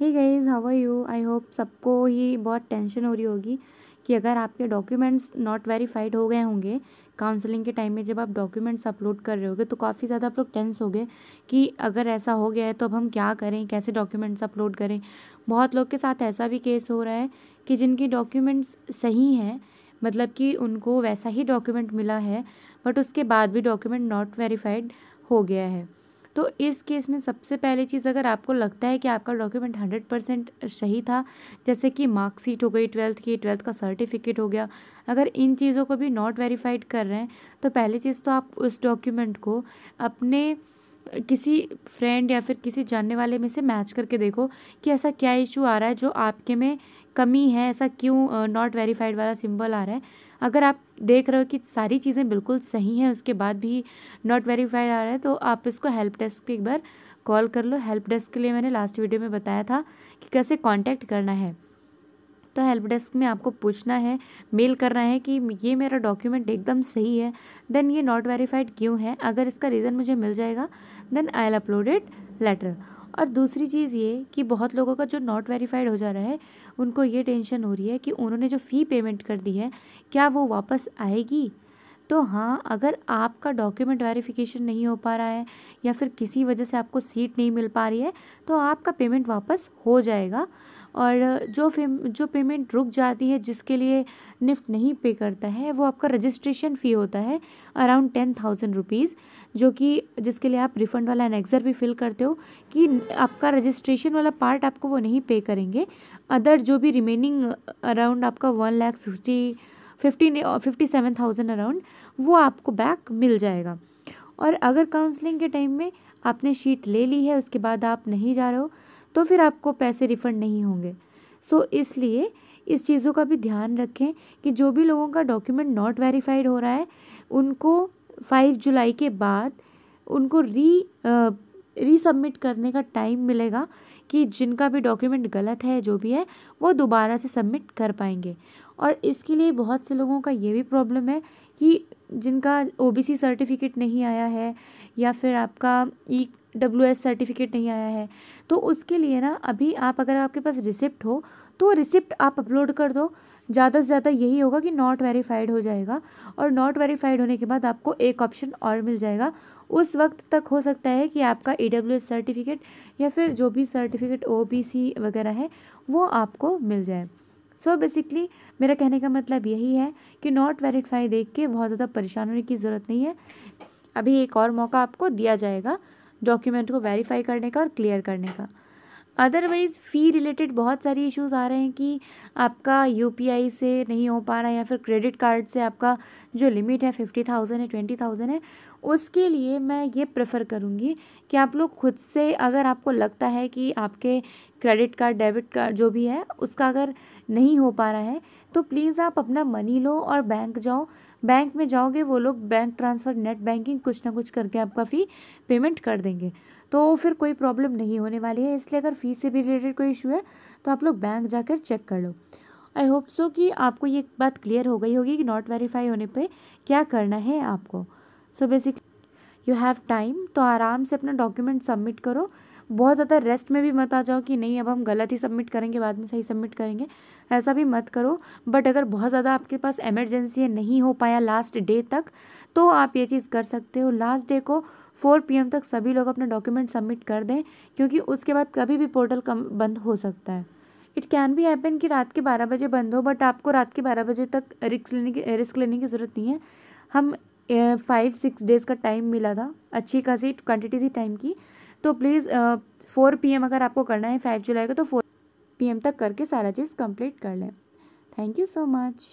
Hey guys how are you I hope सबको ही बहुत टेंशन हो रही होगी कि अगर आपके डॉक्यूमेंट्स नॉट वेरीफाइड हो गए होंगे काउंसलिंग के टाइम में जब आप डॉक्यूमेंट्स अपलोड कर रहे होगे तो काफ़ी ज़्यादा आप लोग टेंस हो गए कि अगर ऐसा हो गया है तो अब हम क्या करें, कैसे डॉक्यूमेंट्स अपलोड करें। बहुत लोग के साथ ऐसा भी केस हो रहा है कि जिनकी डॉक्यूमेंट्स सही हैं मतलब कि उनको वैसा ही डॉक्यूमेंट मिला है बट उसके बाद भी डॉक्यूमेंट नॉट वेरीफाइड हो गया है। तो इस केस में सबसे पहली चीज़ अगर आपको लगता है कि आपका डॉक्यूमेंट हंड्रेड परसेंट सही था, जैसे कि मार्कशीट हो गई ट्वेल्थ की, ट्वेल्थ का सर्टिफिकेट हो गया, अगर इन चीज़ों को भी नॉट वेरीफाइड कर रहे हैं तो पहली चीज़ तो आप उस डॉक्यूमेंट को अपने किसी फ्रेंड या फिर किसी जानने वाले में से मैच करके देखो कि ऐसा क्या इशू आ रहा है जो आपके में कमी है, ऐसा क्यों नॉट वेरीफाइड वाला सिंबल आ रहा है। अगर आप देख रहे हो कि सारी चीज़ें बिल्कुल सही हैं, उसके बाद भी नॉट वेरीफाइड आ रहा है तो आप इसको हेल्प डेस्क पे एक बार कॉल कर लो। हेल्प डेस्क के लिए मैंने लास्ट वीडियो में बताया था कि कैसे कॉन्टैक्ट करना है। तो हेल्प डेस्क में आपको पूछना है मेल करना है कि ये मेरा डॉक्यूमेंट एकदम सही है देन ये नॉट वेरीफाइड क्यों है? अगर इसका रीज़न मुझे मिल जाएगा then I'll upload it later और दूसरी चीज़ ये कि बहुत लोगों का जो नॉट वेरीफाइड हो जा रहा है, उनको ये टेंशन हो रही है कि उन्होंने जो फ़ी पेमेंट कर दी है, क्या वो वापस आएगी? तो हाँ अगर आपका डॉक्यूमेंट वेरिफिकेशन नहीं हो पा रहा है या फिर किसी वजह से आपको सीट नहीं मिल पा रही है तो आपका पेमेंट वापस हो जाएगा। और जो फेम, जो पेमेंट रुक जाती है, जिसके लिए निफ्ट नहीं पे करता है, वो आपका रजिस्ट्रेशन फ़ी होता है अराउंड टेन थाउज़ेंड रुपीज़ जो कि जिसके लिए आप रिफ़ंड वाला एनेक्ज़र भी फिल करते हो कि आपका रजिस्ट्रेशन वाला पार्ट आपको वो नहीं पे करेंगे। अदर जो भी रिमेनिंग अराउंड आपका one lakh sixty fifteen fifty seven thousand around वो आपको बैक मिल जाएगा। और अगर काउंसलिंग के टाइम में आपने शीट ले ली है, उसके बाद आप नहीं जा रहे हो तो फिर आपको पैसे रिफ़ंड नहीं होंगे। सो so, इसलिए इस चीज़ों का भी ध्यान रखें कि जो भी लोगों का डॉक्यूमेंट नॉट वेरीफाइड हो रहा है उनको फाइव जुलाई के बाद उनको री रीसबमिट करने का टाइम मिलेगा कि जिनका भी डॉक्यूमेंट गलत है जो भी है वो दोबारा से सबमिट कर पाएँगे। और इसके लिए बहुत से लोगों का ये भी प्रॉब्लम है कि जिनका ओबीसी सर्टिफिकेट नहीं आया है या फिर आपका ई डब्ल्यू एस सर्टिफिकेट नहीं आया है। तो उसके लिए ना, अभी आप अगर आपके पास रिसिप्ट हो तो रिसिप्ट आप अपलोड कर दो। ज़्यादा से ज़्यादा यही होगा कि नॉट वेरीफाइड हो जाएगा और नॉट वेरीफाइड होने के बाद आपको एक ऑप्शन और मिल जाएगा। उस वक्त तक हो सकता है कि आपका ई डब्ल्यू एस सर्टिफिकेट या फिर जो भी सर्टिफिकेट ओ बी सी वगैरह है, वो आपको मिल जाए। सो so बेसिकली मेरा कहने का मतलब यही है कि नॉट वेरीफाई देख के बहुत ज़्यादा परेशान होने की ज़रूरत नहीं है। अभी एक और मौका आपको दिया जाएगा डॉक्यूमेंट को वेरीफाई करने का और क्लियर करने का। अदरवाइज़ फ़ी रिलेटेड बहुत सारी इश्यूज़ आ रहे हैं कि आपका यूपीआई से नहीं हो पा रहा है या फिर क्रेडिट कार्ड से आपका जो लिमिट है फिफ्टी थाउज़ेंड है ट्वेंटी थाउज़ेंड है, उसके लिए मैं ये प्रेफर करूँगी कि आप लोग खुद से अगर आपको लगता है कि आपके क्रेडिट कार्ड डेबिट कार्ड जो भी है, उसका अगर नहीं हो पा रहा है तो प्लीज़ आप अपना मनी लो और बैंक जाओ। बैंक में जाओगे, वो लोग बैंक ट्रांसफ़र नेट बैंकिंग कुछ ना कुछ करके आपका फ़ी पेमेंट कर देंगे। तो फिर कोई प्रॉब्लम नहीं होने वाली है। इसलिए अगर फ़ीस से भी रिलेटेड कोई इशू है तो आप लोग बैंक जाकर चेक कर लो। आई होप सो कि आपको ये बात क्लियर हो गई होगी कि नॉट वेरीफाई होने पे क्या करना है आपको। So basic you have time तो आराम से अपना डॉक्यूमेंट सबमिट करो। बहुत ज़्यादा रेस्ट में भी मत आ जाओ कि नहीं, अब हम गलत ही सबमिट करेंगे, बाद में सही सबमिट करेंगे। ऐसा भी मत करो। बट अगर बहुत ज़्यादा आपके पास एमरजेंसी है, नहीं हो पाया लास्ट डे तक तो आप ये चीज़ कर सकते हो। लास्ट डे को फोर पीएम तक सभी लोग अपना डॉक्यूमेंट सबमिट कर दें, क्योंकि उसके बाद कभी भी पोर्टल कम, बंद हो सकता है। इट कैन भी हैपन कि रात के बारह बजे बंद हो बट आपको रात के बारह बजे तक रिस्क लेने की रिस्क लेने की ज़रूरत नहीं है। हम फाइव सिक्स डेज़ का टाइम मिला था, अच्छी खासी क्वान्टिटी थी टाइम की। तो प्लीज़ फोर पीएम अगर आपको करना है फाइव जुलाई को तो फोर पीएम तक करके सारा चीज़ कंप्लीट कर लें। Thank you so much